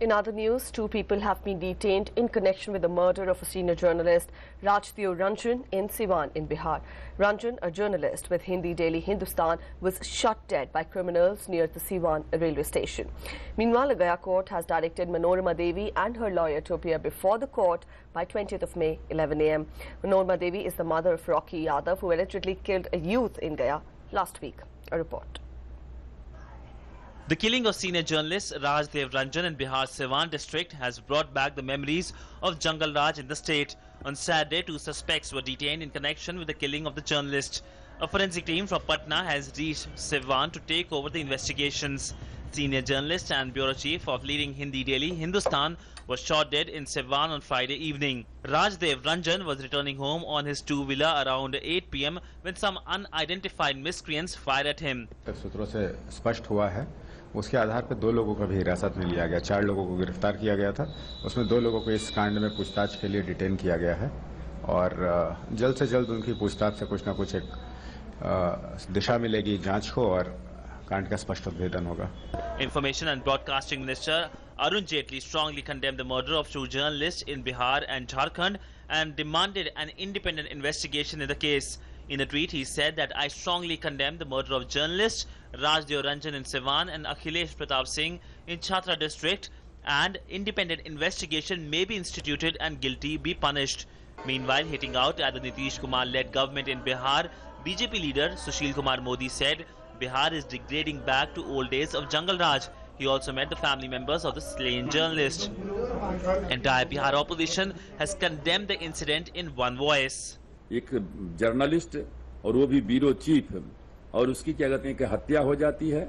In other news, two people have been detained in connection with the murder of a senior journalist, Rajdeo Ranjan, in Siwan in Bihar. Ranjan, a journalist with Hindi daily Hindustan, was shot dead by criminals near the Siwan railway station. Meanwhile, a Gaya court has directed Manorama Devi and her lawyer to appear before the court by 20th of May, 11 a.m. Manorama Devi is the mother of Rocky Yadav, who allegedly killed a youth in Gaya last week. A report. The killing of senior journalist Rajdeo Ranjan in Bihar's Siwan district has brought back the memories of Jungle Raj in the state. On Saturday, two suspects were detained in connection with the killing of the journalist. A forensic team from Patna has reached Siwan to take over the investigations. Senior journalist and bureau chief of leading Hindi daily Hindustan was shot dead in Siwan on Friday evening. Rajdeo Ranjan was returning home on his two-wheeler around 8 pm when some unidentified miscreants fired at him. उसके आधार पर दो लोगों का भी हिरासत में लिया गया, चार लोगों को गिरफ़्तार किया गया था। उसमें दो लोगों को इस कांड में पूछताछ के लिए डिटेन किया गया है और जल्द से जल्द उनकी पूछताछ से कुछ ना कुछ एक दिशा मिलेगी जाँच को और कांड का स्पष्ट उद्भेदन होगा। Information and broadcasting minister Arun Jaitley strongly condemn the murder of two journalist in Bihar and Jharkhand and demanded an independent investigation in the case In a tweet, he said that I strongly condemn the murder of journalists Rajdeo Ranjan in Siwan and Akhilesh Pratap Singh in Chatra district and independent investigation may be instituted and guilty be punished. Meanwhile, hitting out at the Nitish Kumar-led government in Bihar, BJP leader Sushil Kumar Modi said Bihar is degrading back to old days of Jungle Raj. He also met the family members of the slain journalist. Entire Bihar opposition has condemned the incident in one voice. एक journalist और वो भी bureau chief, और उसकी क्या कहते हैं कि हत्या हो जाती है।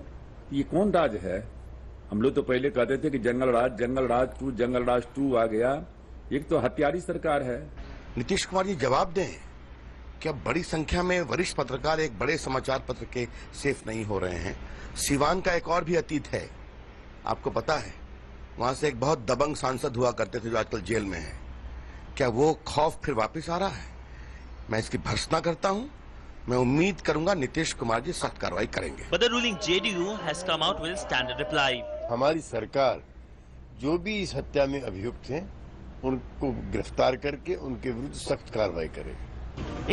ये कौन राज है? हम लोग तो पहले कहते थे कि जंगल राज जंगल राज टू जंगल राज टू आ गया। एक तो हत्यारी सरकार है। नीतीश कुमार जी जवाब दें। क्या बड़ी संख्या में वरिष्ठ पत्रकार एक बड़े समाचार पत्र के सेफ़ नहीं हो रहे हैं? सिवान का एक और भी अतीत है। आपको पता है, वहाँ से एक बहुत दबंग सांसद हुआ करते थे जो आजकल जेल में है। क्या वो खौफ फिर वापस आ रहा है? मैं इसकी भर्सना करता हूँ। मैं उम्मीद करूँगा नीतीश कुमार जी सख्त कार्रवाई करेंगे। Ruling JDU has come out with standard reply हमारी सरकार जो भी इस हत्या में अभियुक्त हैं, उनको गिरफ़्तार करके उनके विरुद्ध सख्त कार्रवाई करे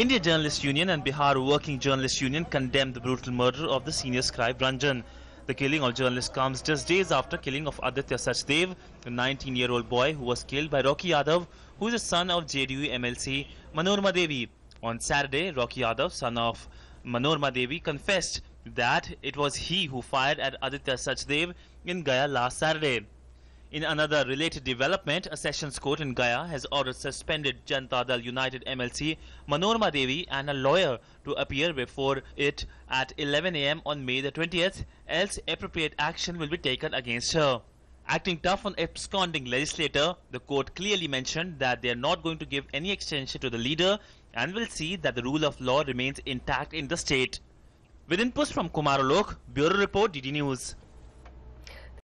India journalist union and Bihar working journalist union condemn the murder of the senior scribe Ranjan The killing of journalist comes just days after killing of Aditya Sachdev, the 19-year-old boy who was killed by Rocky Yadav, who is the son of JDU MLC Manorama Devi. On Saturday, Rocky Yadav, son of Manorama Devi, confessed that it was he who fired at Aditya Sachdev in Gaya last Saturday. In another related development, a sessions court in Gaya has ordered suspended Janata Dal United MLC Manorama Devi and a lawyer to appear before it at 11 am on May the 20th, else appropriate action will be taken against her. Acting tough on absconding legislator, the court clearly mentioned that they are not going to give any extension to the leader and will see that the rule of law remains intact in the state. With inputs from Kumar Alok, Bureau Report, DD News.